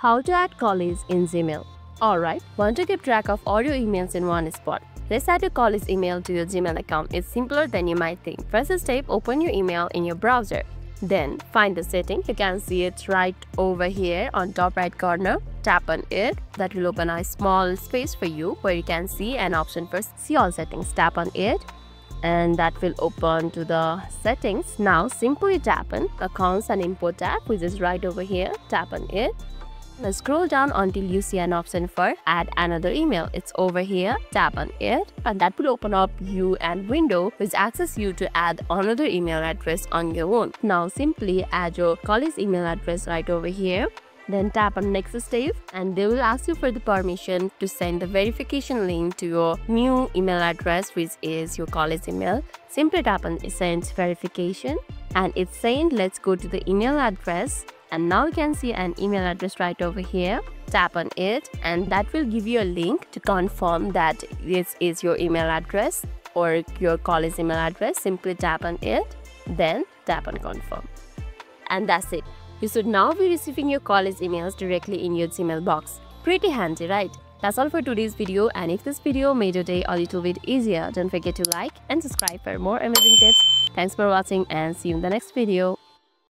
How to add college in Gmail. Alright, want to keep track of all your emails in one spot. Let's add your college email to your Gmail account. It's simpler than you might think. First step, open your email in your browser. Then find the setting. You can see it right over here on top right corner. Tap on it. That will open a small space for you where you can see an option for see all settings. Tap on it and that will open to the settings. Now simply tap on accounts and import tab which is right over here. Tap on it now scroll down until you see an option for add another email. It's over here. Tap on it and that will open up you and window which asks you to add another email address on your own. Now simply add your college email address right over here. Then tap on next step and they will ask you for the permission to send the verification link to your new email address which is your college email. Simply tap on send verification and it's saying let's go to the email address and now you can see an email address right over here. Tap on it and that will give you a link to confirm that this is your email address or your college email address. Simply tap on it then tap on confirm. And that's it. You should now be receiving your college emails directly in your gmail box. Pretty handy right? That's all for today's video. And if this video made your day a little bit easier don't forget to like and subscribe for more amazing tips. Thanks for watching and see you in the next video